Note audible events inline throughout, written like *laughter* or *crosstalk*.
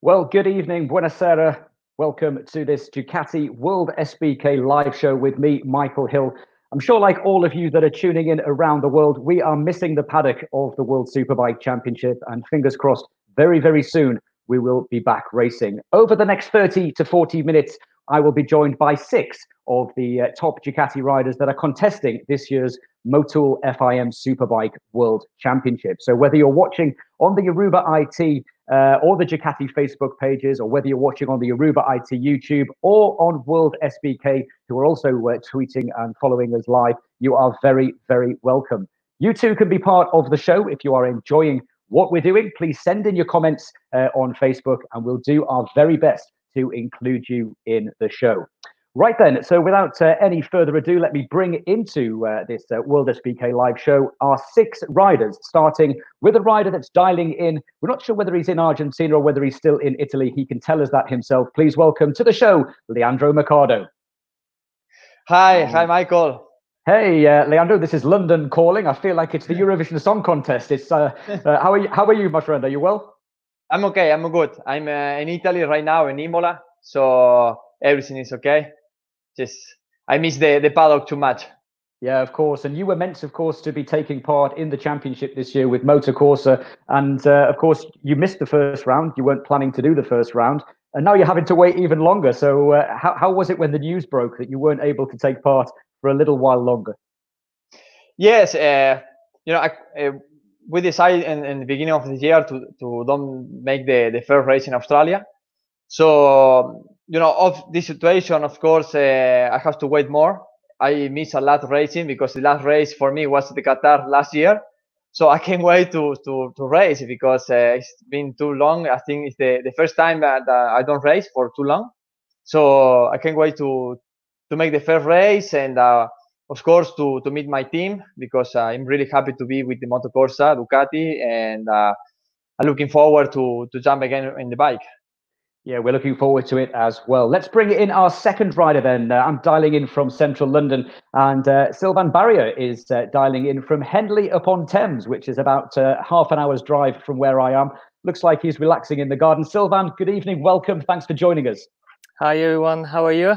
Well, good evening, buonasera. Welcome to this Ducati World SBK live show with me, Michael Hill. I'm sure, like all of you that are tuning in around the world, we are missing the paddock of the World Superbike Championship, and fingers crossed, very, very soon we will be back racing. Over the next 30 to 40 minutes, I will be joined by six of the uh, top Ducati riders that are contesting this year's Motul FIM Superbike World Championship. So whether you're watching on the Aruba IT uh, or the Ducati Facebook pages, or whether you're watching on the Aruba IT YouTube or on World SBK, who are also uh, tweeting and following us live, you are very, very welcome. You too can be part of the show if you are enjoying what we're doing. Please send in your comments uh, on Facebook, and we'll do our very best to include you in the show. Right then, so without uh, any further ado, let me bring into uh, this uh, World SBK live show our six riders, starting with a rider that's dialing in. We're not sure whether he's in Argentina or whether he's still in Italy. He can tell us that himself. Please welcome to the show, Leandro Mercado. Hi, hi, Michael. Hey, uh, Leandro, this is London calling. I feel like it's the Eurovision Song Contest. It's uh, *laughs* uh, how are you? How are you, my friend? Are you well? I'm okay. I'm good. I'm uh, in Italy right now in Imola, so everything is okay. Just I miss the the paddock too much. Yeah, of course. And you were meant, of course, to be taking part in the championship this year with Motocorsa, and uh, of course, you missed the first round. You weren't planning to do the first round, and now you're having to wait even longer. So, uh, how how was it when the news broke that you weren't able to take part for a little while longer? Yes, uh, you know, I, uh, we decided in, in, the beginning of the year to, to don't make the, the first race in Australia. So, you know, of this situation, of course, uh, I have to wait more. I miss a lot racing because the last race for me was the Qatar last year. So I can't *laughs* wait to, to, to race because uh, it's been too long. I think it's the, the first time that uh, I don't race for too long. So I can't wait to, to make the first race and uh, of course to to meet my team because I'm really happy to be with the Moto Corsa Ducati and uh, I'm looking forward to to jump again in the bike. Yeah, we're looking forward to it as well. Let's bring in our second rider then. Uh, I'm dialing in from central London, and uh, Sylvain Barrier is uh, dialing in from Henley upon Thames, which is about half an hour's drive from where I am. Looks like he's relaxing in the garden. Sylvain, good evening. Welcome. Thanks for joining us. Hi, everyone. How are you?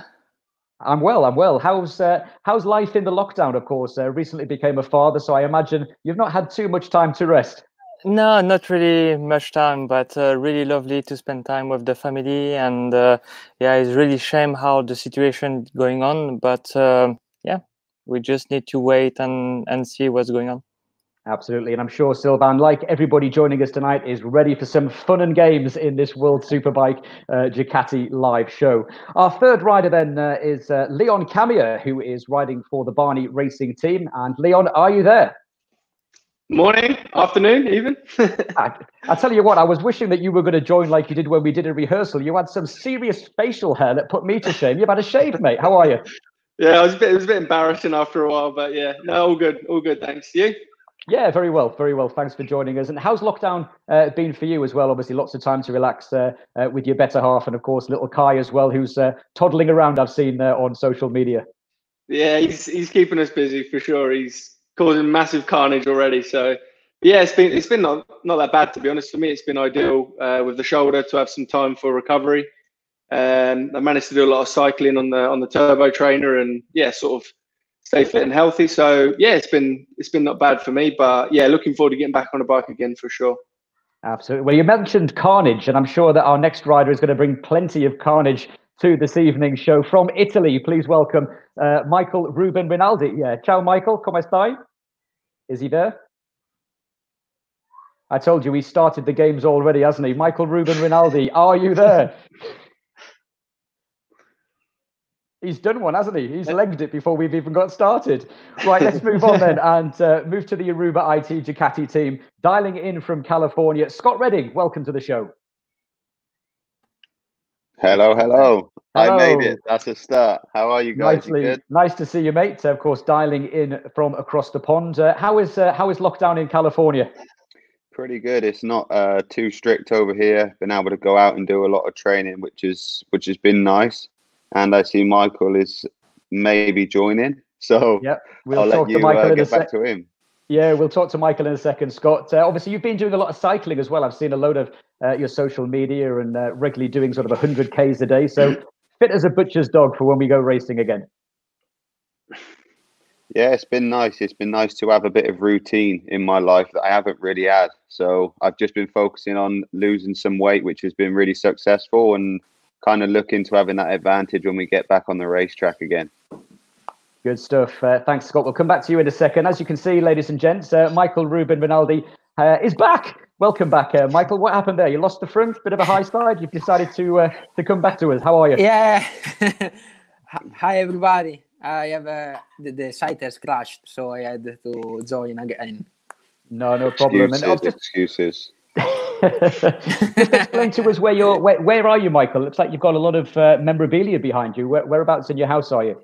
I'm well. I'm well. How's uh, how's life in the lockdown? Of course, uh, recently became a father, so I imagine you've not had too much time to rest. No, not really much time, but uh, really lovely to spend time with the family. And uh, yeah, it's really shame how the situation going on, but um, yeah, we just need to wait and and see what's going on. Absolutely. And I'm sure Sylvain, like everybody joining us tonight, is ready for some fun and games in this World Superbike uh, Ducati live show. Our third rider then uh, is uh, Leon Camier, who is riding for the Barni Racing team. And Leon, are you there? Morning, afternoon, even. I, *laughs* I, tell you what, I was wishing that you were going to join like you did when we did a rehearsal. You had some serious facial hair that put me to shame. You've had a shave, mate. How are you? Yeah, it was a bit, it was a bit embarrassing after a while, but yeah, no, all good, all good. Thanks. You? Yeah, very well, very well. Thanks for joining us. And how's lockdown uh, been for you as well? Obviously, lots of time to relax uh, uh, with your better half, and of course, little Kai as well, who's uh, toddling around. I've seen uh, on social media. Yeah, he's he's keeping us busy for sure. He's causing massive carnage already. So yeah, it's been it's been not not that bad to be honest. For me, it's been ideal uh, with the shoulder to have some time for recovery. Um, I managed to do a lot of cycling on the on the turbo trainer, and yeah, sort of stay fit and healthy. So yeah, it's been it's been not bad for me, but yeah, looking forward to getting back on a bike again for sure. Absolutely. Well, you mentioned carnage, and I'm sure that our next rider is going to bring plenty of carnage to this evening's show from Italy. Please welcome uh, Michael Ruben Rinaldi. Yeah, ciao, Michael. Come stai? Is he there? I told you he started the games already, hasn't he? Michael Ruben Rinaldi, *laughs* are you there? He's done one, hasn't he? He's legged it before we've even got started. Right, let's move on then *laughs* and uh, move to the Aruba IT Ducati team. Dialing in from California, Scott Redding, welcome to the show. Hello, hello, hello. I made it. That's a start. How are you guys? Nicely, you nice to see you, mate. Of course, dialing in from across the pond. Uh, how is uh, how is lockdown in California? Pretty good. It's not uh, too strict over here. Been able to go out and do a lot of training, which is which has been nice and I see Michael is maybe joining. So yeah, we'll I'll let you uh, get back to him. Yeah, we'll talk to Michael in a second, Scott. Uh, obviously, you've been doing a lot of cycling as well. I've seen a load of uh, your social media and uh, regularly doing sort of 100 Ks a day. So *clears throat* fit as a butcher's dog for when we go racing again. Yeah, it's been nice. It's been nice to have a bit of routine in my life that I haven't really had. So I've just been focusing on losing some weight, which has been really successful, and kind of looking to having that advantage when we get back on the racetrack again. Good stuff. Uh, thanks, Scott. We'll come back to you in a second. As you can see, ladies and gents, uh, Michael Ruben Rinaldi uh, is back. Welcome back, uh, Michael. What happened there? You lost the front, bit of a high side. You've decided to uh, to come back to us. How are you? Yeah. *laughs* Hi, everybody. I have uh, the, the site has crashed, so I had to join again. No, no problem. Excuses. And just, excuses. *laughs* just explain to us where you're. Where, where, are you, Michael? It Looks like you've got a lot of uh, memorabilia behind you. Where, whereabouts in your house are you?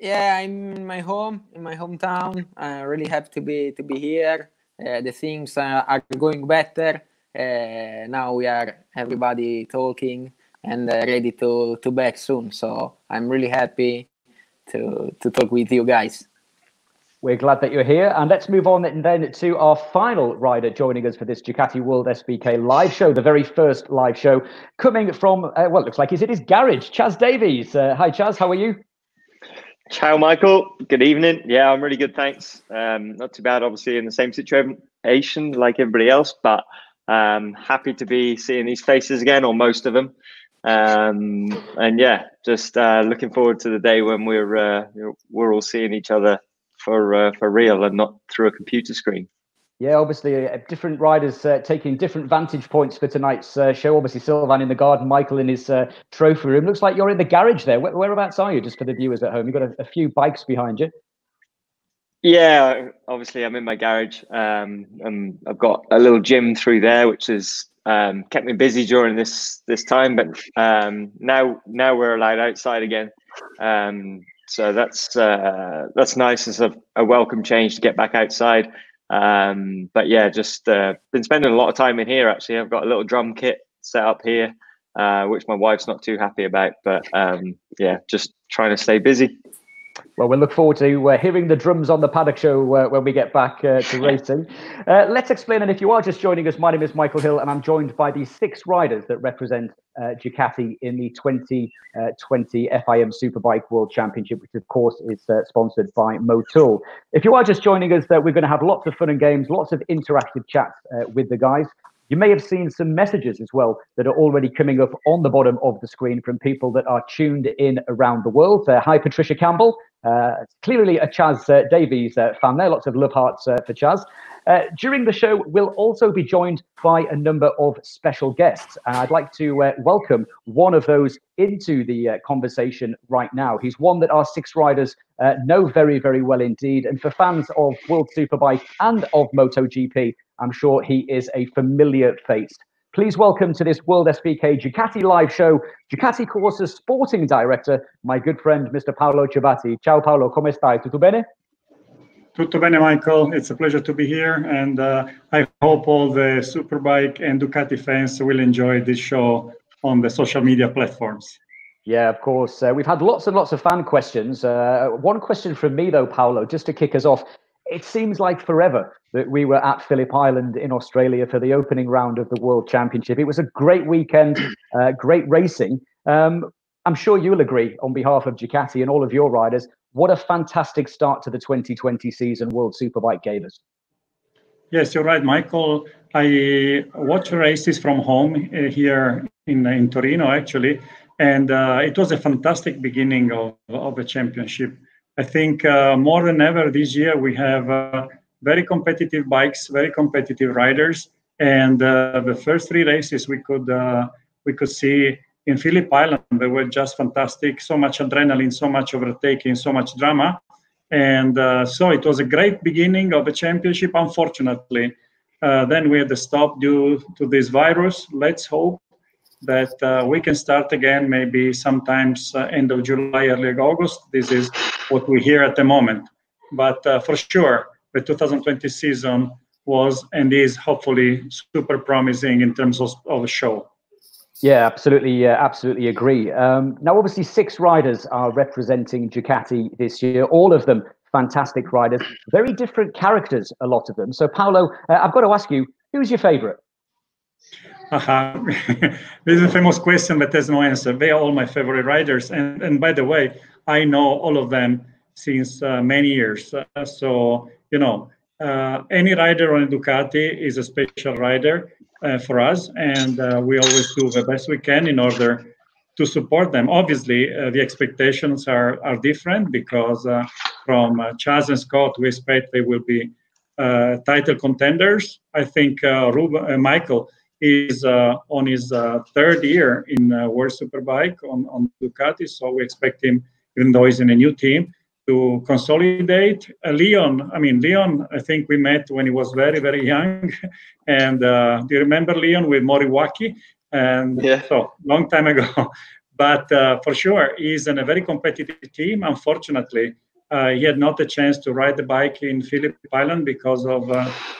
Yeah, I'm in my home, in my hometown. I'm really happy to be to be here. Uh, the things uh, are going better. Uh, now we are everybody talking and uh, ready to to back soon. So I'm really happy to to talk with you guys. We're glad that you're here. And let's move on and then to our final rider joining us for this Ducati World SBK live show, the very first live show coming from, uh, well, looks like is at his garage, Chaz Davies. Uh, hi, Chaz, how are you? Ciao, Michael. Good evening. Yeah, I'm really good, thanks. Um, not too bad, obviously, in the same situation like everybody else, but um, happy to be seeing these faces again, or most of them. Um, and yeah, just uh, looking forward to the day when we're uh, we're all seeing each other for uh, for real and not through a computer screen. Yeah, obviously, uh, different riders uh, taking different vantage points for tonight's uh, show. Obviously, Sylvain in the garden, Michael in his uh, trophy room. Looks like you're in the garage there. Where, whereabouts are you, just for the viewers at home? You've got a, a, few bikes behind you. Yeah, obviously, I'm in my garage. Um, and I've got a little gym through there, which has um, kept me busy during this this time. But um, now now we're allowed outside again. Um, so that's uh, that's nice. It's a, a welcome change to get back outside. Um, but yeah, just uh, been spending a lot of time in here. Actually, I've got a little drum kit set up here, uh, which my wife's not too happy about. But um, yeah, just trying to stay busy. Well, we look forward to uh, hearing the drums on the paddock show uh, when we get back uh, to racing. Uh, let's explain, and if you are just joining us, my name is Michael Hill, and I'm joined by the six riders that represent uh, Ducati in the 2020 uh, FIM Superbike World Championship, which of course is sponsored by Motul. If you are just joining us, we're going to have lots of fun and games, lots of interactive chats with the guys. You may have seen some messages as well that are already coming up on the bottom of the screen from people that are tuned in around the world. Uh, hi, Patricia Campbell. Uh, clearly a Chaz uh, Davies uh, fan there. Lots of love hearts for Chaz. During the show, we'll also be joined by a number of special guests. And I'd like to welcome one of those into the conversation right now. He's one that our six riders know very, very well indeed. And for fans of World Superbike and of MotoGP, I'm sure he is a familiar face. Please welcome to this World SBK Ducati live show, Ducati Corsa's sporting director, my good friend, Mr. Paolo Ciabatti. Ciao Paolo, come stai? Tutto bene? Tutto bene, Michael. It's a pleasure to be here, and uh, I hope all the Superbike and Ducati fans will enjoy this show on the social media platforms. Yeah, of course. Uh, we've had lots and lots of fan questions. Uh, one question from me, though, Paolo, just to kick us off it seems like forever that we were at Phillip Island in Australia for the opening round of the World Championship. It was a great weekend, *clears throat* uh, great racing. Um, I'm sure you'll agree on behalf of Ducati and all of your riders. What a fantastic start to the 2020 season World Superbike gave us. Yes, you're right, Michael. I watch races from home uh, here in, in Torino, actually, and uh, it was a fantastic beginning of, of the championship. I think uh, more than ever this year we have uh, very competitive bikes, very competitive riders, and uh, the first three races we could uh, we could see in Phillip Island they were just fantastic. So much adrenaline, so much overtaking, so much drama, and uh, so it was a great beginning of the championship. Unfortunately, uh, then we had to stop due to this virus. Let's hope that uh, we can start again maybe sometimes uh, end of July, early August. This is what we hear at the moment. But uh, for sure, the 2020 season was and is hopefully super promising in terms of, of show. Yeah, absolutely, uh, absolutely agree. Um, now, obviously, six riders are representing Ducati this year. All of them fantastic riders, very different characters, a lot of them. So, Paolo, uh, I've got to ask you, who's your favorite? *laughs* This is a famous question, but there's no answer. They are all my favorite riders, and and by the way, I know all of them since uh, many years. Uh, so you know, uh, any rider on Ducati is a special rider uh, for us, and uh, we always do the best we can in order to support them. Obviously, uh, the expectations are are different because from Chaz and Scott, we expect they will be title contenders. I think Ruben, Michael is uh, on his uh, third year in uh, World Superbike on, on Ducati. So we expect him, even though he's in a new team, to consolidate. Uh, Leon, I mean, Leon, I think we met when he was very, very young. *laughs* and uh, do you remember Leon with Moriwaki? And yeah. so long time ago. *laughs* but uh, for sure, he's in a very competitive team. Unfortunately, he had not a chance to ride the bike in Phillip Island because of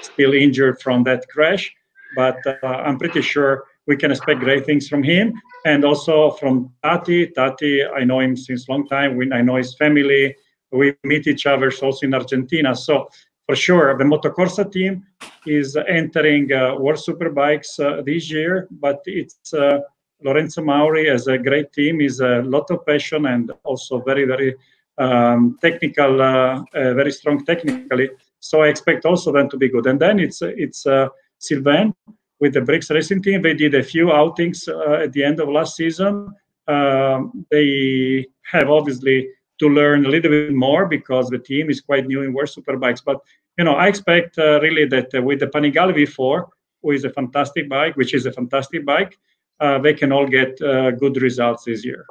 still injured from that crash but uh, I'm pretty sure we can expect great things from him and also from Tati. Tati, I know him since long time. We, I know his family. We meet each other also in Argentina. So for sure, the Motocorsa team is entering uh, World Superbikes uh, this year, but it's uh, Lorenzo Mauri as a great team is a lot of passion and also very, very um, technical, uh, uh, very strong technically. So I expect also them to be good. And then it's it's uh, Sylvain with the Brix Racing team. They did a few outings uh, at the end of last season. Um, they have obviously to learn a little bit more because the team is quite new in World Superbikes. But you know, I expect uh, really that uh, with the Panigale V4, who is a fantastic bike, which is a fantastic bike, uh, they can all get uh, good results this year.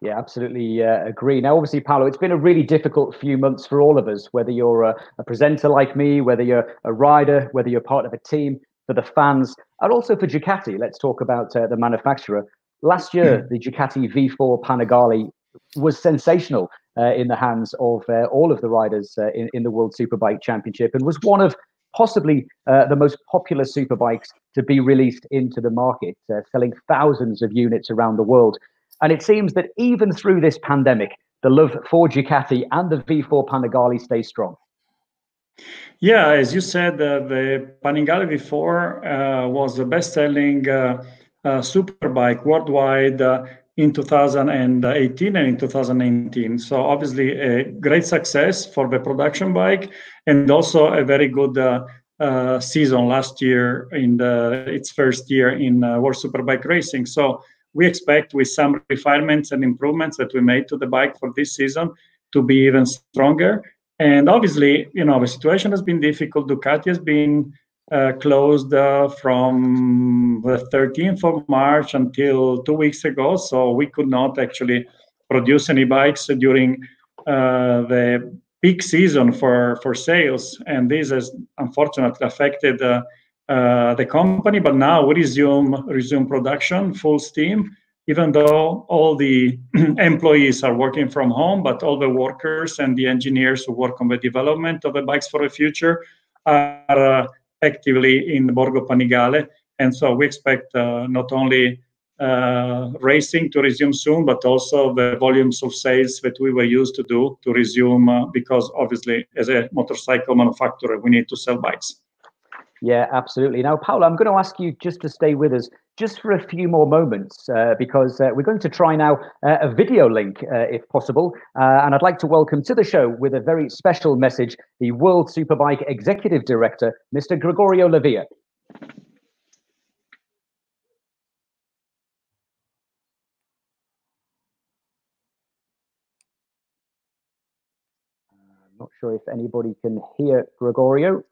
Yeah, absolutely uh, agree. Now, obviously, Paolo, it's been a really difficult few months for all of us, whether you're a, a, presenter like me, whether you're a rider, whether you're part of a team, for the fans, and also for Ducati. Let's talk about uh, the manufacturer. Last year, mm. the Ducati V4 Panigale was sensational uh, in the hands of uh, all of the riders uh, in, in the World Superbike Championship and was one of possibly uh, the most popular superbikes to be released into the market, uh, selling thousands of units around the world. And it seems that even through this pandemic, the love for Ducati and the V4 Panigale stays strong. Yeah, as you said, uh, the Panigale V4 uh, was the best-selling uh, uh, superbike worldwide uh, in 2018 and in 2019. So obviously a great success for the production bike and also a very good uh, season last year in the, its first year in World Superbike racing. So we expect with some refinements and improvements that we made to the bike for this season to be even stronger. And obviously, you know, the situation has been difficult. Ducati has been uh, closed uh, from the 13th of March until two weeks ago. So we could not actually produce any bikes during uh, the peak season for, for sales. And this has unfortunately affected uh, the company, but now we resume resume production full steam. Even though all the *clears throat* employees are working from home, but all the workers and the engineers who work on the development of the bikes for the future are uh, actively in Borgo Panigale. And so we expect uh, not only uh, racing to resume soon, but also the volumes of sales that we were used to do to resume, uh, because obviously, as a motorcycle manufacturer, we need to sell bikes. Yeah, absolutely. Now, Paolo, I'm going to ask you just to stay with us just for a few more moments uh, because uh, we're going to try now uh, a video link, uh, if possible. Uh, and I'd like to welcome to the show with a very special message the World Superbike Executive Director, Mr. Gregorio Lavilla. I'm not sure if anybody can hear Gregorio.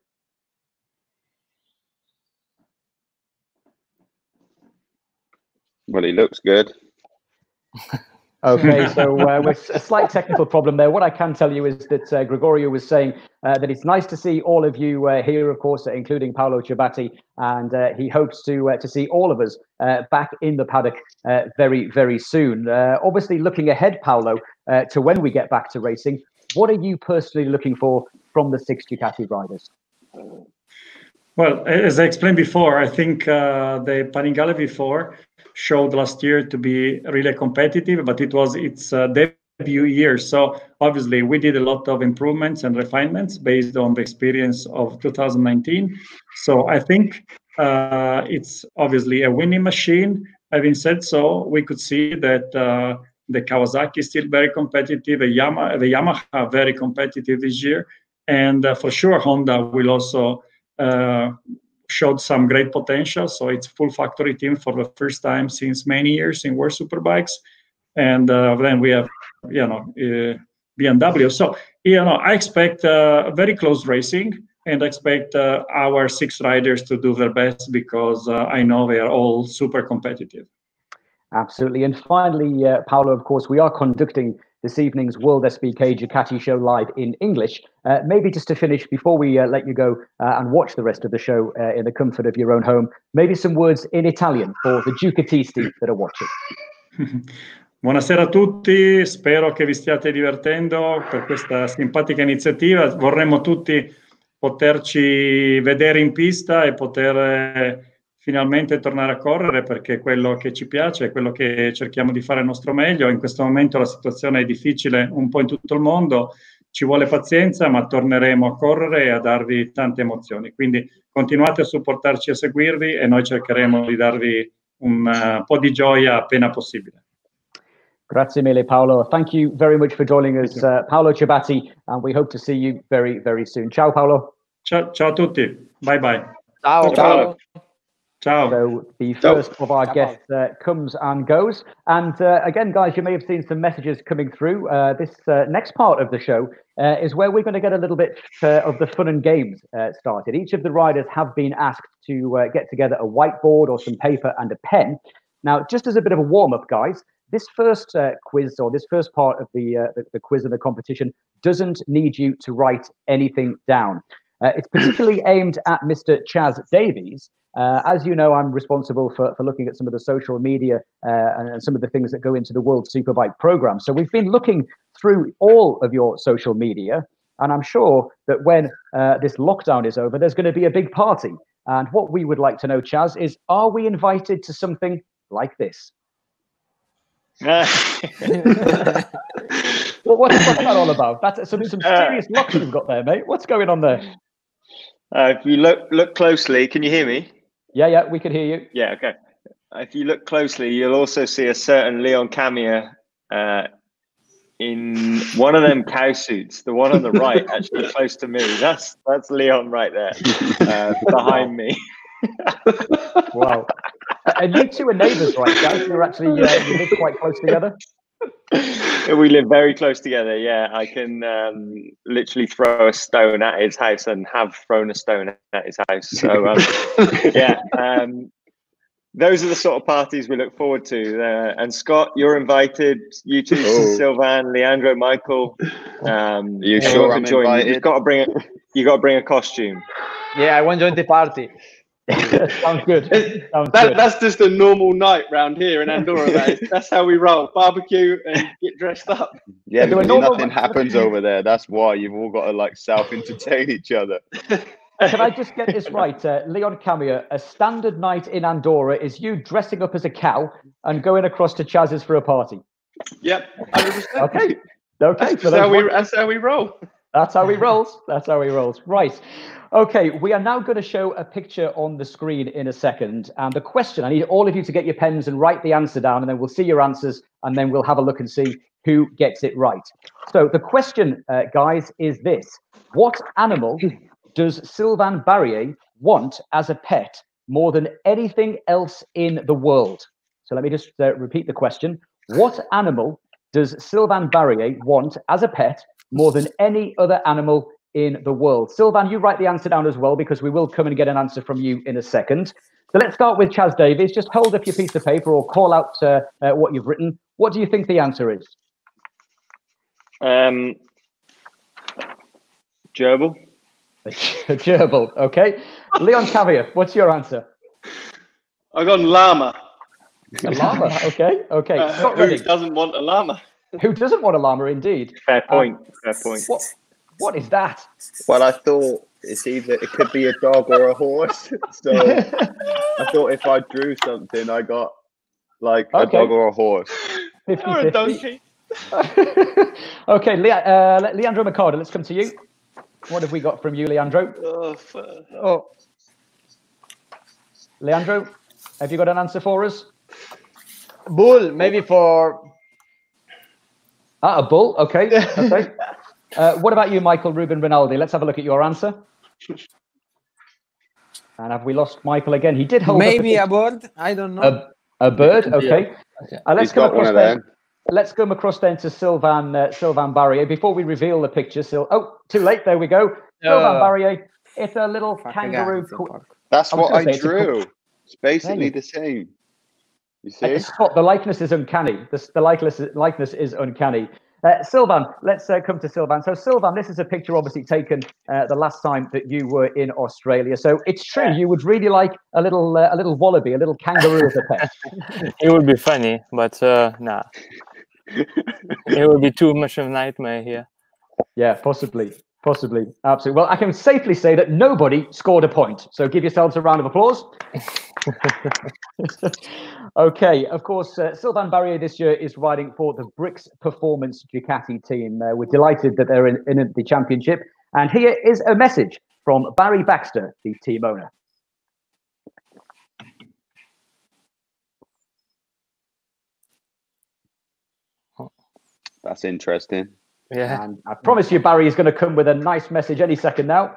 Well, he looks good. *laughs* okay, so uh, with a slight technical problem there. What I can tell you is that uh, Gregorio was saying uh, that it's nice to see all of you uh, here, of course, including Paolo Ciabatti, and uh, he hopes to uh, to see all of us back in the paddock very, very soon. obviously, looking ahead, Paolo, to when we get back to racing, what are you personally looking for from the six Ducati riders? Well, as I explained before, I think the Panigale V4 showed last year to be really competitive, but it was its uh, debut year. So obviously, we did a lot of improvements and refinements based on the experience of 2019. So I think uh, it's obviously a winning machine. Having said so, we could see that uh, the Kawasaki is still very competitive, the Yamaha, the Yamaha very competitive this year, and uh, for sure Honda will also uh, showed some great potential. So it's full factory team for the first time since many years in World Superbikes, and uh, then we have you know uh, BMW. So you know I expect uh, very close racing and expect uh, our six riders to do their best because uh, I know they are all super competitive. Absolutely. And finally, uh, Paolo, of course, we are conducting this evening's World SBK Ducati show live in English. Uh, maybe just to finish, before we uh, let you go uh, and watch the rest of the show in the comfort of your own home, maybe some words in Italian for the Ducatisti that are watching. *laughs* Buonasera a tutti, spero che vi stiate divertendo per questa simpatica iniziativa. Vorremmo tutti poterci vedere in pista e poter eh, finalmente tornare a correre perché è quello che ci piace, è quello che cerchiamo di fare il nostro meglio. In questo momento la situazione è difficile un po' in tutto il mondo, ci vuole pazienza, ma torneremo a correre e a darvi tante emozioni. Quindi continuate a supportarci e a seguirvi e noi cercheremo di darvi un uh, po' di gioia appena possibile. Grazie mille, Paolo. Thank you very much for joining us, uh, Paolo Ciabatti, and we hope to see you very, very soon. Ciao, Paolo. Ciao, ciao a tutti. Bye bye. Ciao, ciao. Ciao. So the first of our guests uh, comes and goes. And uh, again, guys, you may have seen some messages coming through. Uh, this uh, next part of the show uh, is where we're going to get a little bit uh, of the fun and games started. Each of the riders have been asked to get together a whiteboard or some paper and a pen. Now, just as a bit of a warm up, guys, this first quiz or this first part of the, the, the quiz and the competition doesn't need you to write anything down. Uh, it's particularly aimed at Mr. Chaz Davies. Uh, as you know, I'm responsible for, for looking at some of the social media uh, and, some of the things that go into the World Superbike program. So we've been looking through all of your social media, and I'm sure that when uh, this lockdown is over, there's going to be a big party. And what we would like to know, Chaz, is are we invited to something like this? *laughs* well, what's, what's that all about? That's some, some uh, serious locks you've got there, mate. What's going on there? Uh, if you look look closely, can you hear me? Yeah, yeah, we could hear you. Yeah, okay. If you look closely, you'll also see a certain Leon Camier uh, in one of them cow suits. The one on the right, *laughs* actually close to me. That's that's Leon right there, uh, behind me. wow. And you two are neighbours, right, guys? You're actually uh, you live quite close together we live very close together. Yeah, I can um, literally throw a stone at his house and have thrown a stone at his house. So um, *laughs* yeah, um, those are the sort of parties we look forward to. Uh, and Scott, you're invited. You too, Sylvain, Leandro, Michael. Um, you sure I'm join. invited? You've got to bring a, you got to bring a costume. Yeah, I want to join the party. *laughs* Sounds good. Sounds that, good. That's just a normal night round here in Andorra. that is. *laughs* That's how we roll: barbecue and get dressed up. Yeah, because nothing happens over there. That's why you've all got to like self-entertain each other. *laughs* Can I just get this right, uh, Leon Camier? A standard night in Andorra is you dressing up as a cow and going across to Chaz's for a party. Yep. 100%. Okay. Okay. That's, so that's how we. That's how we roll. That's how he *laughs* rolls. That's how he rolls. Right. Okay, we are now going to show a picture on the screen in a second. And the question, I need all of you to get your pens and write the answer down, and then we'll see your answers, and then we'll have a look and see who gets it right. So the question, uh, guys, is this. What animal does Sylvain Barrier want as a pet more than anything else in the world? So let me just uh, repeat the question. What animal does Sylvain Barrier want as a pet more than any other animal in the world? Sylvain, you write the answer down as well because we will come and get an answer from you in a second. So let's start with Chaz Davies. Just hold up your piece of paper or call out uh, uh, what you've written. What do you think the answer is? Um, gerbil. *laughs* gerbil, okay. Leon Camier, what's your answer? I've gone llama. A llama, okay, okay. Uh, who doesn't want a llama? *laughs* Who doesn't want a llama, indeed? Fair um, point. Um, Fair point. What, what is that? Well, I thought it's either it could be a dog or a horse. *laughs* So I thought if I drew something, I got like okay. a dog or a horse. 50, or a donkey. *laughs* okay, Le- uh, Leandro Mercado, let's come to you. What have we got from you, Leandro? Oh, Oh, Leandro, have you got an answer for us? bull, maybe for Ah, a bull. Okay. Okay. *laughs* uh, what about you, Michael Ruben Rinaldi? Let's have a look at your answer. And have we lost Michael again? He did hold Maybe a, a bird. I don't know. a, a bird. Okay. Uh, let's He's come across of then. Let's come across then to Sylvain uh, Sylvain Barrier before we reveal the picture. Sil- oh, too late. There we go. Sylvain Uh, Barrier. It's a little Fuck kangaroo. again, qu- fuck. That's I what I say, it's drew. It's basically the same. You Uh, see? Scott, the likeness is uncanny. The, the likeness, likeness is uncanny. Uh, Sylvain, let's uh, come to Sylvain. So, Sylvain, this is a picture obviously taken uh, the last time that you were in Australia. So, it's true you would really like a little, uh, a little wallaby, a little kangaroo as a pet. *laughs* It would be funny, but uh, nah. *laughs* it would be too much of a nightmare here. Yeah, possibly, possibly, absolutely. Well, I can safely say that nobody scored a point. So, give yourselves a round of applause. *laughs* okay, of course, uh, Sylvain Barrier this year is riding for the Brix Performance Ducati team. Uh, we're delighted that they're in, in the championship. And here is a message from Barry Baxter, the team owner. That's interesting. Yeah. And I promise you, Barry is going to come with a nice message any second now.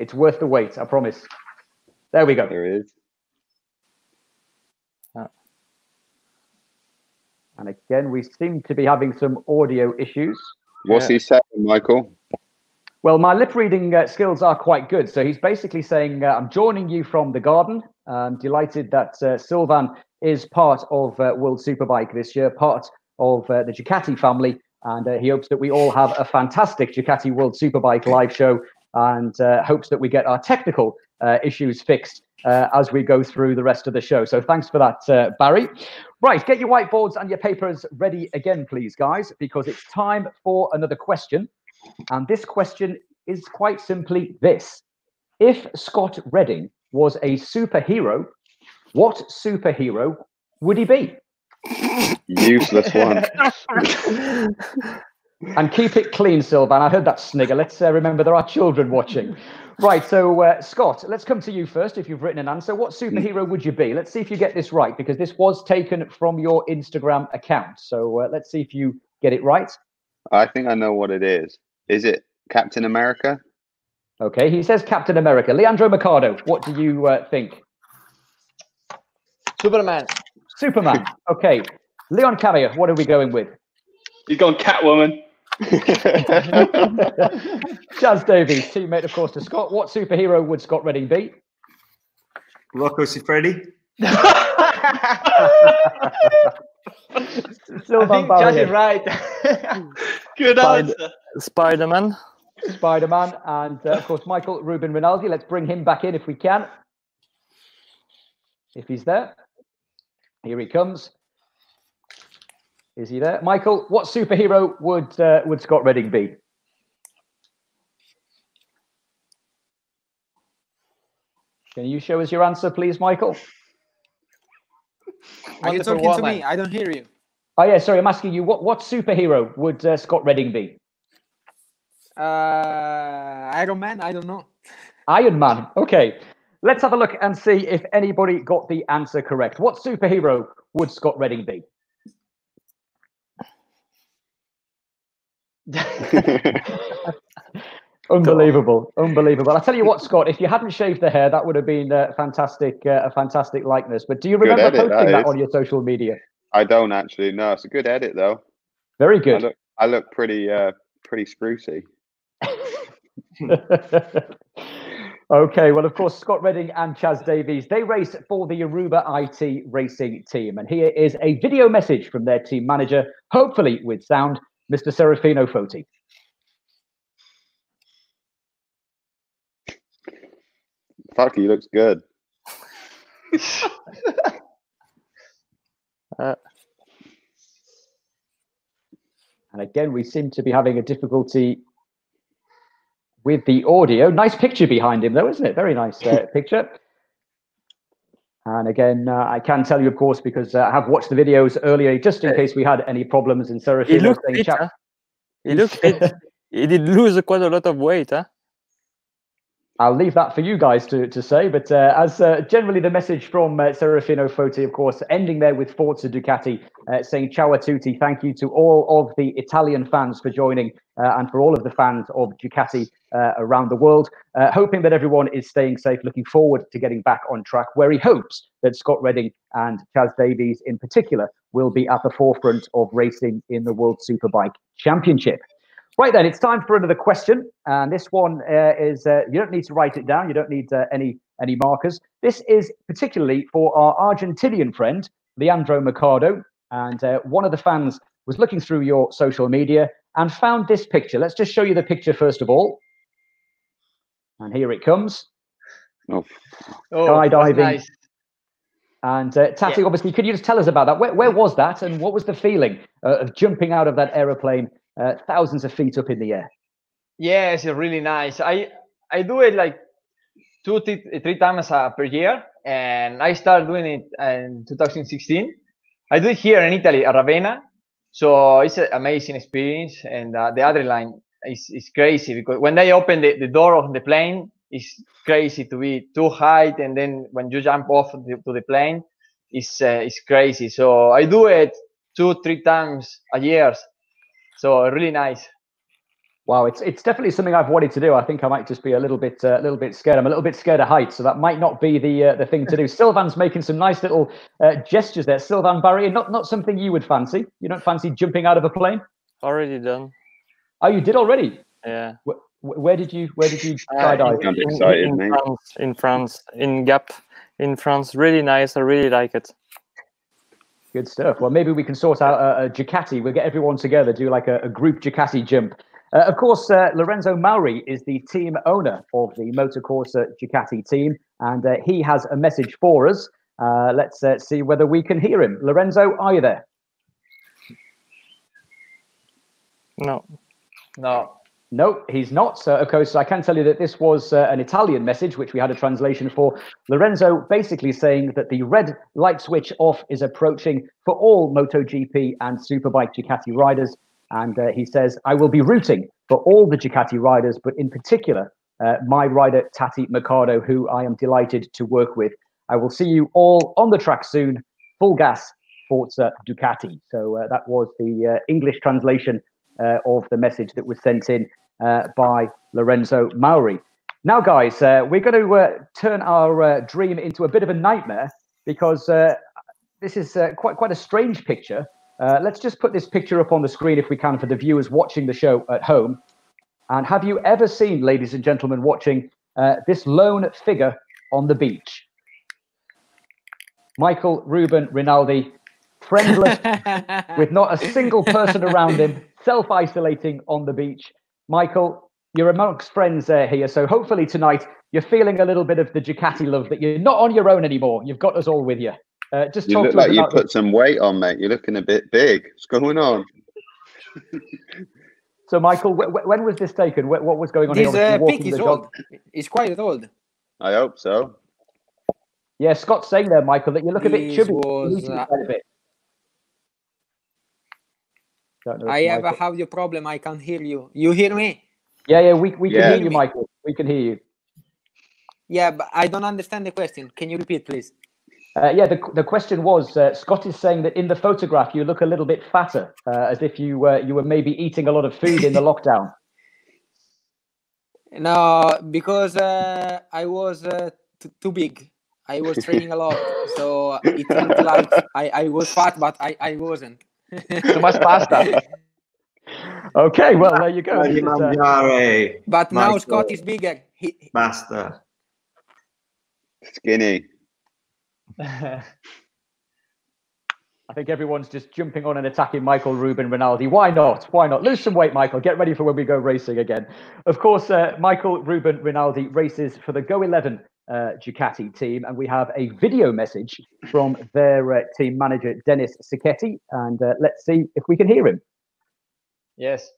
It's worth the wait, I promise. There we go. There it is. And again, we seem to be having some audio issues. What's Yeah. he saying, Michael? Well, my lip reading uh, skills are quite good. So he's basically saying, uh, I'm joining you from the garden. I'm delighted that uh, Sylvain is part of uh, World Superbike this year, part of uh, the Ducati family. And uh, he hopes that we all have a fantastic Ducati World Superbike live show and uh, hopes that we get our technical uh, issues fixed uh, as we go through the rest of the show. So thanks for that, uh, Barry. Right, get your whiteboards and your papers ready again, please, guys, because it's time for another question. And this question is quite simply this If Scott Redding was a superhero, what superhero would he be? *laughs* Useless one. *laughs* And keep it clean, Sylvain. I heard that snigger. Let's uh, remember there are children watching. Right, so uh, Scott, let's come to you first if you've written an answer. What superhero would you be? Let's see if you get this right because this was taken from your Instagram account. So uh, let's see if you get it right. I think I know what it is. Is it Captain America? Okay, he says Captain America. Leandro Mercado, what do you uh, think? Superman. Superman. *laughs* Okay. Leon Camier, what are we going with? He's gone Catwoman. *laughs* Chaz Davies, teammate, of course, to Scott. What superhero would Scott Redding be? Rocco Siffredi. *laughs* I Sylvain think Jazz is right. *laughs* Good Fine. answer. Spider Man. Spider Man, and uh, of course, Michael Ruben Rinaldi. Let's bring him back in if we can. If he's there. Here he comes. Is he there? Michael, what superhero would uh, would Scott Redding be? Can you show us your answer, please, Michael? Are you talking to me? I don't hear you. Oh yeah, sorry, I'm asking you. What what superhero would uh, Scott Redding be? Uh, Iron Man? I don't know. Iron Man. Okay, let's have a look and see if anybody got the answer correct. What superhero would Scott Redding be? *laughs* Unbelievable, unbelievable. I tell you what, Scott, if you hadn't shaved the hair, that would have been a fantastic, uh, a fantastic likeness. But do you remember edit, posting that that on your social media? I don't actually. No, it's a good edit though. Very good. I look, I look pretty, uh, pretty sprucey. *laughs* okay, well, of course, Scott Redding and Chaz Davies, they race for the Aruba IT racing team. And here is a video message from their team manager, hopefully with sound, Mr. Serafino Foti. Fuck, he looks good. *laughs* Uh, And again, we seem to be having a difficulty with the audio. Nice picture behind him, though, isn't it? Very nice uh, *laughs* picture. And again, uh, I can tell you, of course, because uh, I have watched the videos earlier, just in case we had any problems. in Serafino He looked fit, "Chat- huh? He looked *laughs* fit. he did lose quite a lot of weight, huh? I'll leave that for you guys to, to say. But uh, as uh, generally the message from uh, Serafino Foti, of course, ending there with Forza Ducati, uh, saying ciao a tutti. Thank you to all of the Italian fans for joining uh, and for all of the fans of Ducati uh, around the world. Hoping that everyone is staying safe, looking forward to getting back on track, where he hopes that Scott Redding and Chaz Davies in particular will be at the forefront of racing in the World Superbike Championship. Right then, it's time for another question, and this one uh, is uh, you don't need to write it down. You don't need uh, any any markers. This is particularly for our Argentinian friend Leandro Mercado, and uh, one of the fans was looking through your social media and found this picture. Let's just show you the picture first of all, and here it comes. Oh, Oh, Skydiving. nice. And uh, Tati, Yeah. obviously, could you just tell us about that? Where, where was that, and what was the feeling uh, of jumping out of that aeroplane uh, thousands of feet up in the air? Yes, it's really nice. I I do it like two three times uh, per year, and I started doing it in 2016. I do it here in Italy, at Ravenna. So it's an amazing experience, and uh, the adrenaline is, is crazy because when they open the, the door of the plane, it's crazy to be too high, and then when you jump off the, to the plane, it's uh, it's crazy. So I do it two, three times a year. So really nice. Wow, it's it's definitely something I've wanted to do. I think I might just be a little bit uh, a little bit scared. I'm a little bit scared of heights, so that might not be the uh, the thing to do. *laughs* Sylvain's making some nice little uh, gestures there. Sylvain Barrier, not not something you would fancy. You don't fancy jumping out of a plane? Already done. Oh, you did already. Yeah. Wh- wh- Where did you where did you *laughs* Uh, skydive? Sounds in- excited, in, mate. France, in France, in Gap, in France. Really nice. I really like it. Good stuff. Well, maybe we can sort out a, a Ducati. We'll get everyone together, do like a, a group Ducati jump. Uh, of course, uh, Lorenzo Mauri is the team owner of the Motocorsa Ducati team, and uh, he has a message for us. Uh, let's uh, see whether we can hear him. Lorenzo, are you there? No. No, No, he's not. So, of course, I can tell you that this was uh, an Italian message, which we had a translation for. Lorenzo basically saying that the red light switch off is approaching for all MotoGP and Superbike Ducati riders. And uh, he says, I will be rooting for all the Ducati riders, but in particular, uh, my rider, Tati Mercado, who I am delighted to work with. I will see you all on the track soon. Full gas, Forza Ducati. So uh, that was the uh, English translation uh, of the message that was sent in uh, by Lorenzo Mauri. Now, guys, uh, we're going to uh, turn our uh, dream into a bit of a nightmare because uh, this is uh, quite quite a strange picture. Uh, let's just put this picture up on the screen if we can for the viewers watching the show at home. And have you ever seen, ladies and gentlemen, watching uh, this lone figure on the beach? Michael Ruben Rinaldi, friendless, *laughs* with not a single person around him, self isolating on the beach. Michael, you're amongst friends uh, here, so hopefully tonight you're feeling a little bit of the Ducati love that you're not on your own anymore. You've got us all with you. Uh, just You talk look to like you about put some weight on, mate. You're looking a bit big. What's going on? *laughs* *laughs* So, Michael, wh- wh- when was this taken? Wh- what was going on? here? This Obviously, uh, walking is old. It's quite old. I hope so. Yeah, Scott's saying there, Michael, that you look a bit This chubby. was, You need to uh, a bit. Don't know I have a Michael- audio problem. I can't hear you. You hear me? Yeah, yeah, we, we can hear you, Michael. We can hear you. Yeah, but I don't understand the question. Can you repeat, please? Uh, yeah, the, the question was uh, Scott is saying that in the photograph you look a little bit fatter, uh, as if you were you were maybe eating a lot of food in the *laughs* lockdown. No, because uh, I was uh, t- too big. I was training a lot, so it looked *laughs* like I, I was fat, but I, I wasn't. Too much pasta. *laughs* Okay, well there you go. Voglio It's, uh, But now Michael. Scott is bigger. He, basta. Skinny. *laughs* I think everyone's just jumping on and attacking Michael Ruben Rinaldi. Why not? Why not? Lose some weight, Michael. Get ready for when we go racing again. Of course, uh, Michael Ruben Rinaldi races for the Go 11 uh, Ducati team, and we have a video message from their uh, team manager, Denis Sacchetti. And uh, let's see if we can hear him. yes.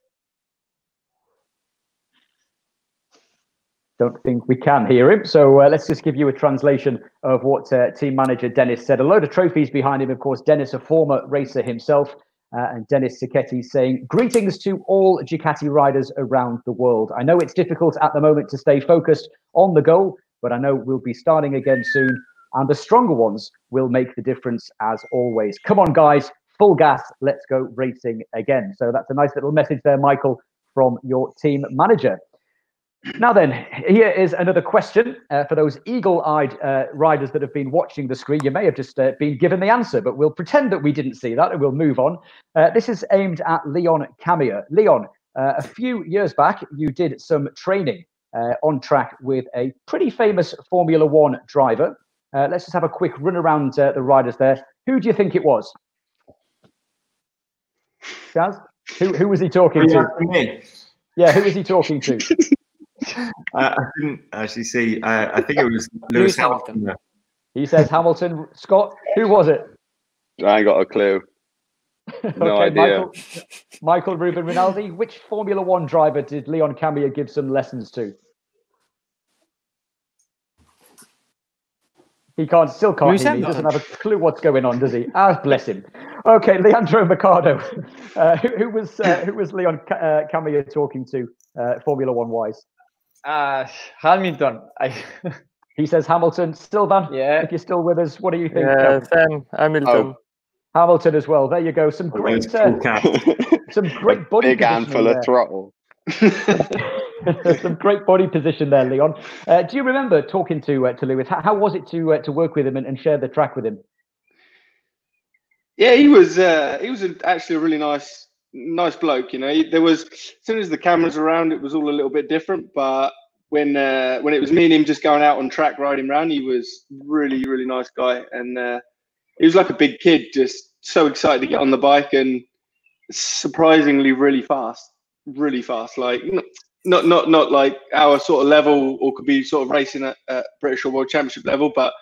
don't think we can hear him. So uh, let's just give you a translation of what uh, team manager Dennis said. A load of trophies behind him, of course. Dennis, a former racer himself, uh, and Denis Sacchetti saying, Greetings to all Ducati riders around the world. I know it's difficult at the moment to stay focused on the goal, but I know we'll be starting again soon, and the stronger ones will make the difference as always. Come on, guys, full gas, let's go racing again. So that's a nice little message there, Michael, from your team manager. Now then, here is another question uh, for those eagle-eyed uh, riders that have been watching the screen. You may have just uh, been given the answer, but we'll pretend that we didn't see that and we'll move on. Uh, this is aimed at Leon Camier. Leon, uh, a few years back, you did some training uh, on track with a pretty famous Formula One driver. let's just have a quick run around the riders there. Who do you think it was? Chaz? Who, who was he talking to? Me. Yeah, who was he talking to? *laughs* I didn't actually see. I, I think it was Lewis Hamilton. Hamilton. He says Hamilton. Scott, who was it? I ain't got a clue. No okay, idea. Michael, Michael Ruben Rinaldi. Which Formula One driver did Leon Camier give some lessons to? He can't, still can't hear me. He doesn't have a clue what's going on, does he? Ah, bless him. Okay, Leandro Mercado. *laughs* Uh, who, who, was uh, who was Leon uh, Camier talking to, uh, Formula One wise? Uh, Hamilton. I... *laughs* he says Hamilton. Still, Dan? Yeah. If you're still with us, what do you think? Yeah, Sam Hamilton. Oh. Hamilton as well. There you go. Some great, uh, some great *laughs* body big handful of throttle. *laughs* some great body position there, Leon. Uh, do you remember talking to uh, to Lewis? How, how, was it to uh, to work with him and, and, share the track with him? Yeah, he was uh, he was actually a really nice nice bloke. You know, there was as soon as the cameras around, it was all a little bit different. But when uh, when it was me and him just going out on track riding around, he was really really nice guy, and he was like a big kid, just so excited to get on the bike and surprisingly really fast, really fast. Like not not not like our sort of level, or could be sort of racing at, at British or World Championship level, but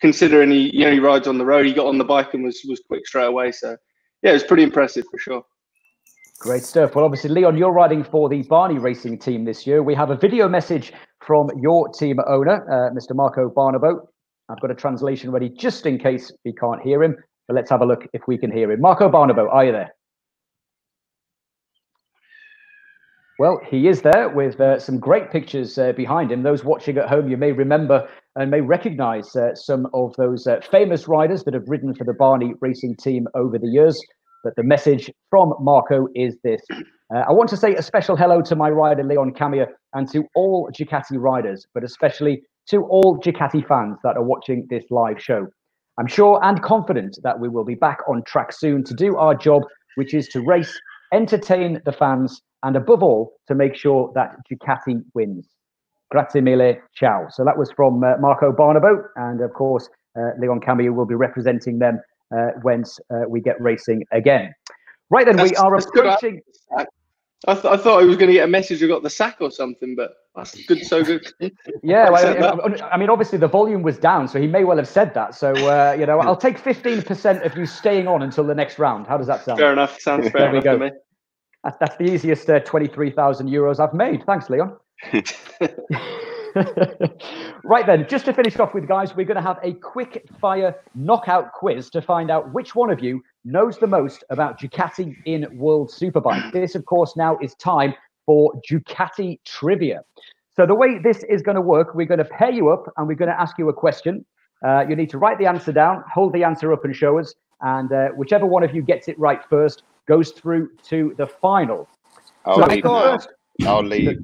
considering he he rides on the road, he got on the bike and was was quick straight away. So yeah, it was pretty impressive for sure. Great stuff. Well, obviously, Leon, you're riding for the Barni Racing team this year. We have a video message from your team owner, uh, Mr. Marco Barnabo. I've got a translation ready just in case we can't hear him. But let's have a look if we can hear him. Marco Barnabo, are you there? Well, he is there with uh, some great pictures uh, behind him. Those watching at home, you may remember and may recognize uh, some of those uh, famous riders that have ridden for the Barni Racing team over the years. But the message from Marco is this. Uh, I want to say a special hello to my rider, Leon Camier, and to all Ducati riders, but especially to all Ducati fans that are watching this live show. I'm sure and confident that we will be back on track soon to do our job, which is to race, entertain the fans, and above all, to make sure that Ducati wins. Grazie mille, ciao. So that was from uh, Marco Barnabo, and of course, uh, Leon Camier will be representing them uh, once uh, we get racing again. Right then, that's, we are approaching. I, th- I, thought I was going to get a message. I got the sack or something, but that's good. So good. *laughs* yeah, well, *laughs* I, I, mean, obviously the volume was down, so he may well have said that. So uh, you know, I'll take fifteen percent of you staying on until the next round. How does that sound? Fair enough. Sounds fair there we go. That's, the easiest uh, twenty-three thousand euros I've made. Thanks, Leon. *laughs* right then, just to finish off with, guys, we're going to have a quick fire knockout quiz to find out which one of you knows the most about Ducati in World Superbike. This, of course, now is time for Ducati trivia. So the way this is going to work, we're going to pair you up and we're going to ask you a question. Uh, you need to write the answer down, hold the answer up and show us. And uh, whichever one of you gets it right first goes through to the final. I'll so leave now. I'll leave.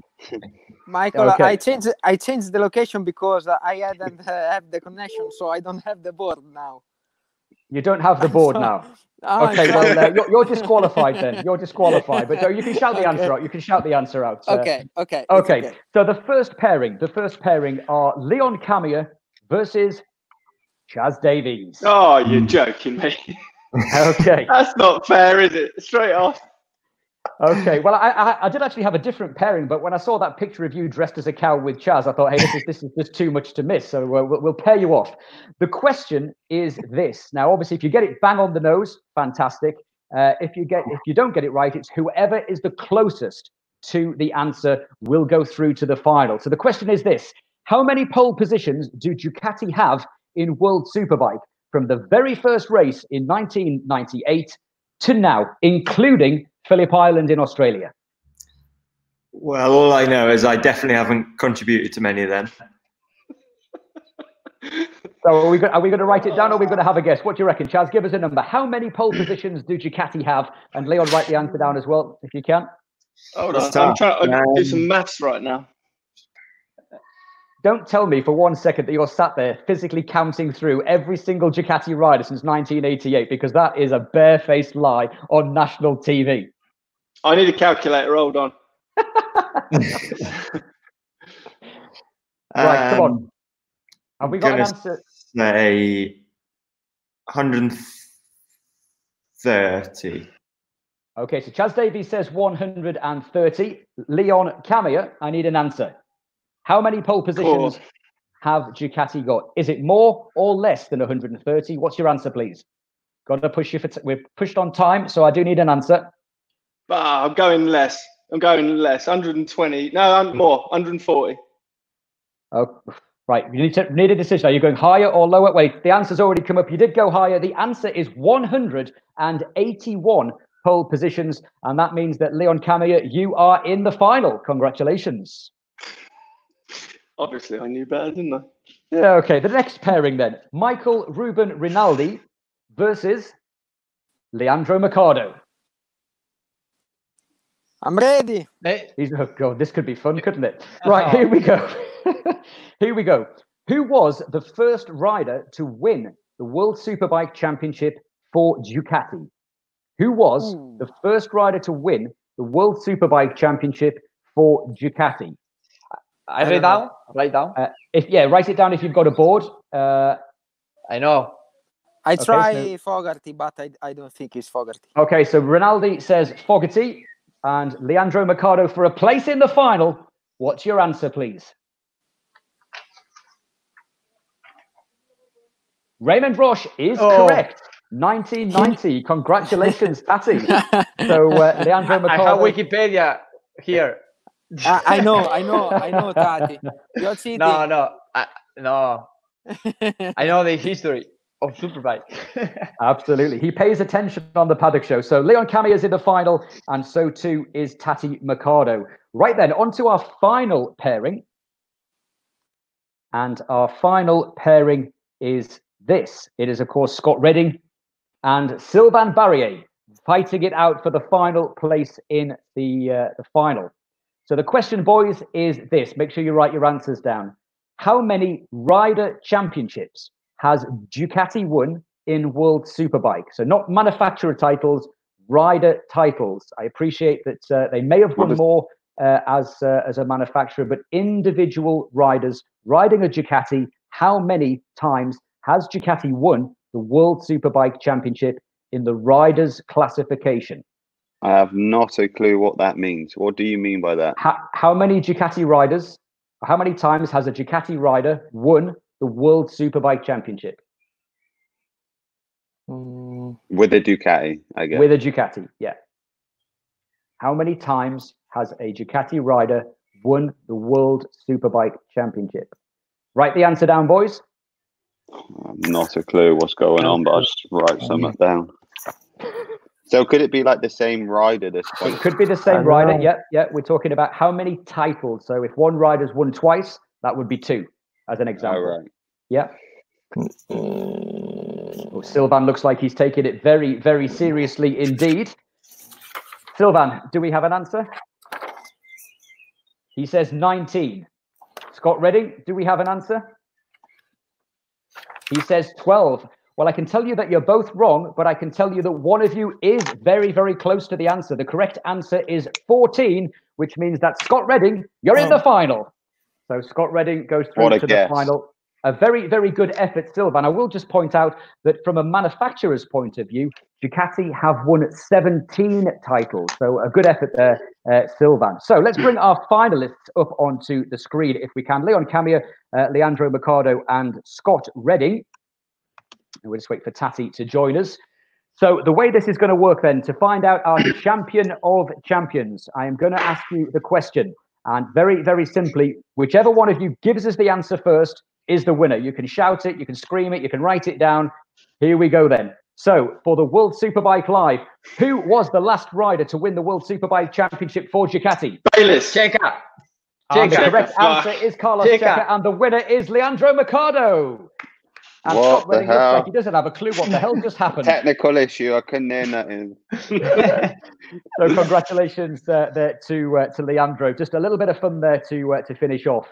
Michael, okay. I changed I changed the location because I hadn't *laughs* uh, have the connection, so I don't have the board now. You don't have the *laughs* board so, now. Oh, okay, well uh, you're, you're, disqualified then. *laughs* You're disqualified, but uh, you can shout the answer out. You can shout the answer out. Uh, okay, okay, okay. okay. So the first pairing, the first pairing are Leon Camier versus Chaz Davies. Oh, you're joking me. Okay, that's not fair, is it? Straight off. Okay, well, I, I, I did actually have a different pairing, but when I saw that picture of you dressed as a cow with Chaz, I thought, hey, this is this is just too much to miss. So uh, we'll, we'll pair you off. The question is this: now, obviously, if you get it bang on the nose, fantastic. Uh, if you get if you don't get it right, it's whoever is the closest to the answer will go through to the final. So the question is this How many pole positions do Ducati have in World Superbike from the very first race in 1998 to now, including Phillip Island in Australia? Well, all I know is I definitely haven't contributed to many of them. *laughs* So are we, go- are we going to write it down or are we going to have a guess? What do you reckon, Chaz? Give us a number. How many pole positions do Ducati have? And Leon, write the answer down as well, if you can. Hold on, I'm trying to do some maths right now. Don't tell me for one second that you're sat there physically counting through every single Ducati rider since 1988, because that is a barefaced lie on national TV. I need a calculator. Hold on. *laughs* Right, come on. Um, Have we got an answer? Say 130. Okay, so Chaz Davies says 130. Leon Camier, I need an answer. How many pole positions Cool. have Ducati got? Is it more or less than 130? What's your answer, please? Got to push you for. T- we're pushed on time, so I do need an answer. Ah, I'm going less. I'm going less. 120. No, I'm more. 140. Oh, right. You need to need a decision. Are you going higher or lower? Wait, the answer's already come up. You did go higher. The answer is 181 pole positions, and that means that Leon Camier, you are in the final. Congratulations. Obviously, I knew better, didn't I? Yeah, okay. The next pairing then Michael Ruben Rinaldi versus Leandro Mercado. I'm ready. He's, oh God, this could be fun, couldn't it? Right, *laughs* here we go. *laughs* here we go. Who was the first rider to win the World Superbike Championship for Ducati? Who was Ooh. the first rider to win the World Superbike Championship for Ducati? I I write don't know. down. Write down. Uh, if yeah, write it down if you've got a board. Uh, I know. I so- try Fogarty, but I, I don't think it's Fogarty. Okay, so Rinaldi says Fogarty and Leandro Mercado for a place in the final. What's your answer, please? Raymond Roche is Oh. correct. 1990. *laughs* Congratulations, Tati. *laughs* So uh, Leandro I have Wikipedia here. I, I know, I know, I know, Tati. You're *laughs* cheating. No, no, I, no. *laughs* I know the history of Superbike. *laughs* Absolutely. He pays attention on the paddock show. So Leon Camier is in the final, and so too is Tati Mercado. Right then, on to our final pairing. And our final pairing is this. It is, of course, Scott Redding and Sylvain Barrier fighting it out for the final place in the, uh, the final. So the question, boys, is this. Make sure you write your answers down. How many rider championships has Ducati won in World Superbike? So not manufacturer titles, rider titles. I appreciate that uh, they may have won more uh, as uh, as a manufacturer, but individual riders riding a Ducati. How many times has Ducati won the World Superbike Championship in the riders classification? I have not a clue what that means. What do you mean by that? How, how many Ducati riders? How many times has a Ducati rider won the World Superbike Championship Mm, With a Ducati, I guess. with a Ducati? Yeah. How many times has a Ducati rider won the World Superbike Championship? Write the answer down, boys. I've not a clue what's going on, but I'll just write something down. So could it be like the same rider this It point? could be the same rider. know. Yeah, yeah. We're talking about how many titles. So if one rider's won twice, that would be two, as an Oh, example. right. Yeah. mm, Oh, Sylvain looks like he's taking it very, very seriously indeed. Sylvain, do we have an answer? He says 19. Scott Redding, do we have an answer? He says 12. Well, I can tell you that you're both wrong, but I can tell you that one of you is very, very close to the answer. The correct answer is 14, which means that Scott Redding, you're in the final. So Scott Redding goes through to guess. the final. A very, very good effort, Sylvain. I will just point out that from a manufacturer's point of view, Ducati have won 17 titles. So a good effort there, uh, Sylvain. So let's bring our finalists up onto the screen if we can. Leon Camier, uh, Leandro Mercado, and Scott Redding. And we'll just wait for Tati to join us. So the way this is going to work then, to find out our champion of champions, I am going to ask you the question. And very, very simply, whichever one of you gives us the answer first is the winner. You can shout it, you can scream it, you can write it down. Here we go then. So for the World Superbike Live, who was the last rider to win the World Superbike Championship for Ducati? Bayliss. Checa. And the correct answer is Carlos Checa. Checa, and the winner is Leandro Mercado. And What the hell? like he doesn't have a clue what the hell just happened. *laughs* Technical issue. I couldn't hear nothing. *laughs* So congratulations uh, there to uh, to Leandro. Just a little bit of fun there to uh, to finish off.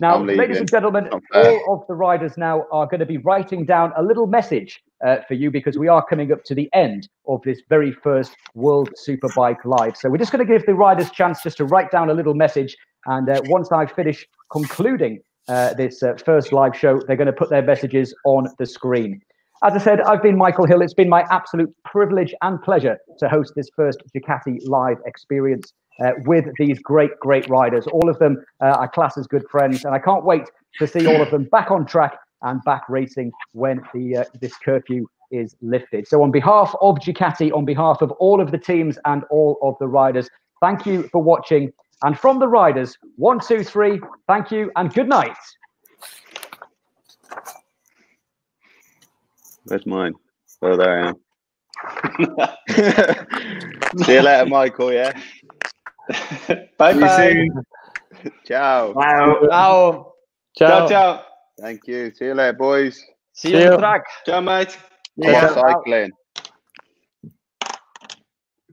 Now, ladies and gentlemen, all of the riders now are going to be writing down a little message uh, for you because we are coming up to the end of this very first World Superbike Live. So we're just going to give the riders chance just to write down a little message, and uh, once I finish concluding uh, this uh, first live show, they're going to put their messages on the screen. As I said, I've been Michael Hill. It's been my absolute privilege and pleasure to host this first Ducati live experience uh, with these great, great riders. All of them uh, I class as good friends, and I can't wait to see all of them back on track and back racing when the uh, this curfew is lifted. So, on behalf of Ducati, on behalf of all of the teams and all of the riders, thank you for watching. And from the riders, one, two, three, thank you and good night. Where's mine? Oh, there I am. *laughs* See you later, Michael. Yeah. *laughs* Bye See you bye. soon. Ciao. Wow. Ciao. Ciao, ciao. Thank you. See you later, boys. See you on the track. Ciao, mate. More cycling.